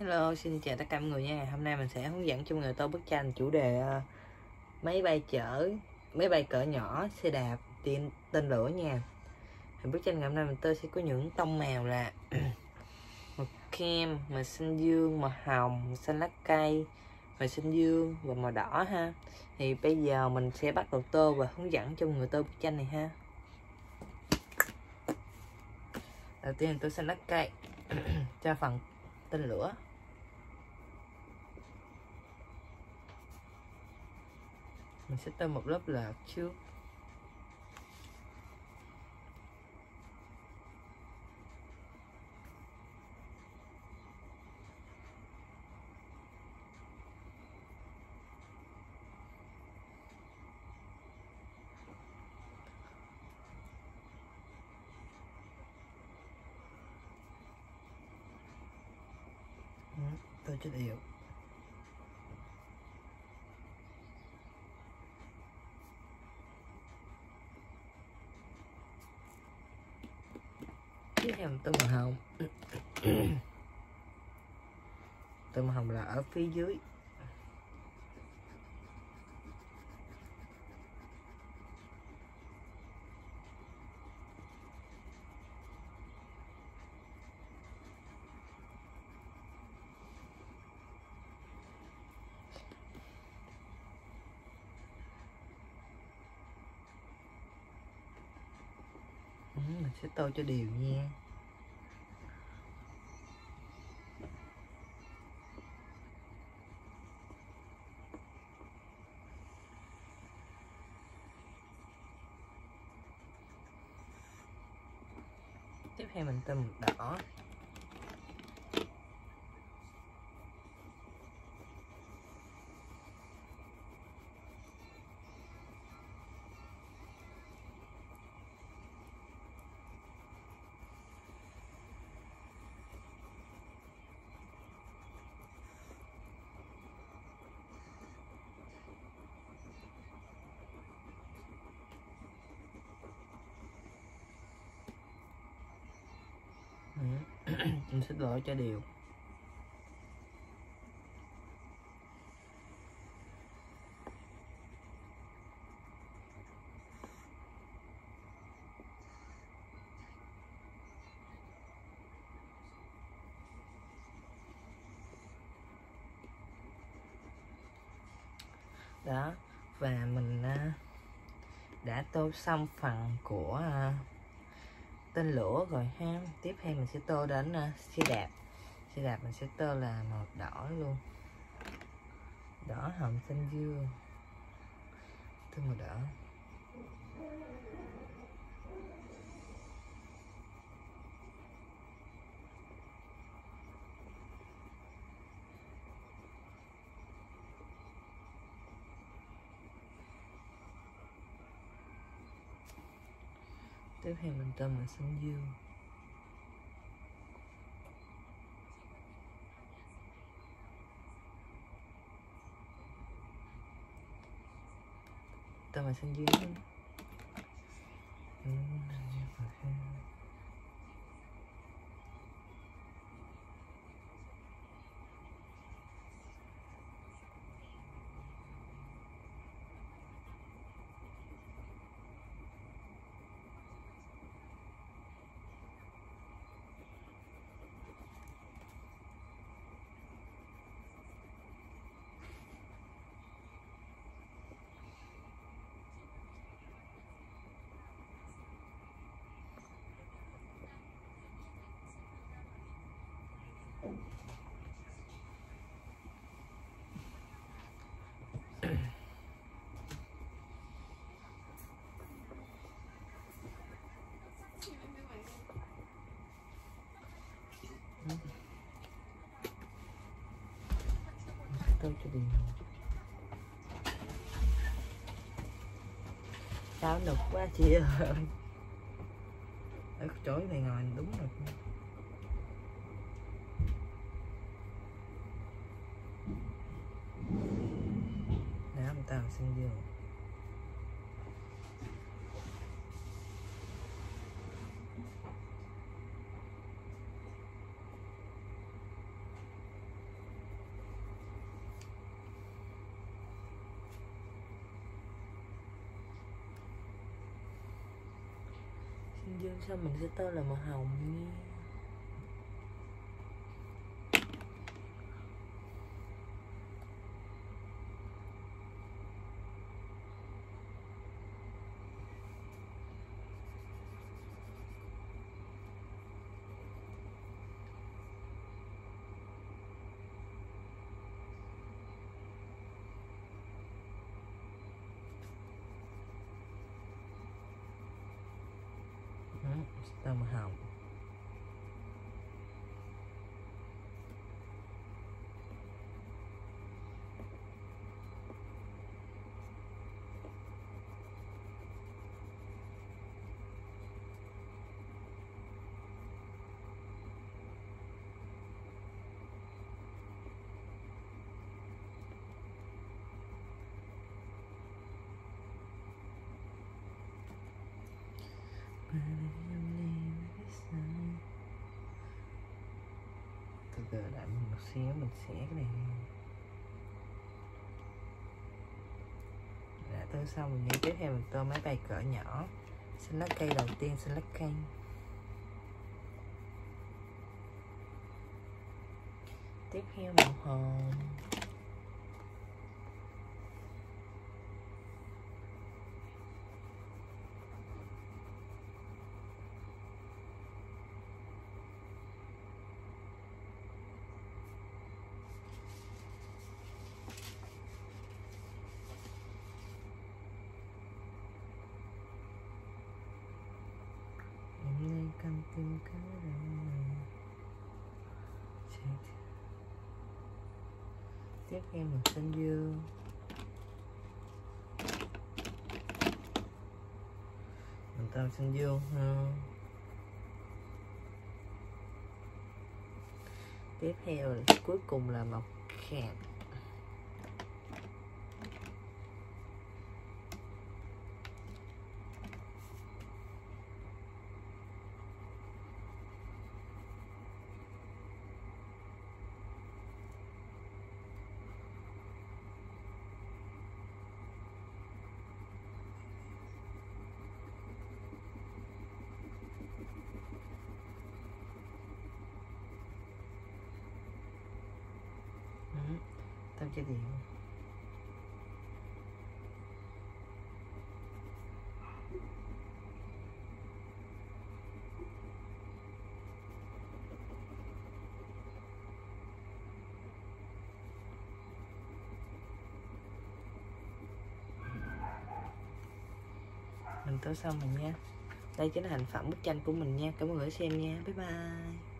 Hello, xin chào tất cả mọi người nha. Hôm nay mình sẽ hướng dẫn cho mọi người tô bức tranh chủ đề uh, máy bay chở, máy bay cỡ nhỏ, xe đạp, tên, tên lửa nha. Thì bức tranh ngày hôm nay mình tô sẽ có những tông màu là màu kem, màu xanh dương, màu hồng, màu xanh lá cây, màu xanh dương và màu đỏ ha. Thì bây giờ mình sẽ bắt đầu tô và hướng dẫn cho mọi người tô bức tranh này ha. Đầu tiên tôi xanh lá cây cho phần tên lửa mình sẽ tô một lớp là trước tôi cho đều tôi màu hồng. Tôi màu hồng là ở phía dưới. Ừ, mình sẽ tô cho đều nha tiếp theo mình tìm đỏ em xin lỗi cho đều đó và mình à, đã tô xong phần của à, tên lửa rồi ha. Tiếp theo mình sẽ tô đến ờ, uh, xe đạp. Xe đạp mình sẽ tô là màu đỏ luôn. Đỏ hồng xanh dương. Tô màu đỏ. Tiếp theo mình tâm màu xanh dương. Tâm màu xanh dương. Ừ, tôi cho đi sao nực quá chị ơi. Ở chỗ này ngồi đúng rồi. Đá mình tao xin dương dương sao mình sẽ tên là màu hồng nha Ừ, tô màu hồng từ từ lại một xíu, mình xé cái này đã tới xong mình đi. Tiếp theo mình tô mấy bài cỡ nhỏ. Xin lá cây đầu tiên, xin lá cây. Tiếp theo màu hồng tiếp theo mình xanh dương mình tô xanh dương ha. Tiếp theo cuối cùng là màu kẹt tao chưa điện mình tới xong mình nha. Đây chính là thành phẩm bức tranh của mình nha. Cảm ơn người xem nha. Bye bye.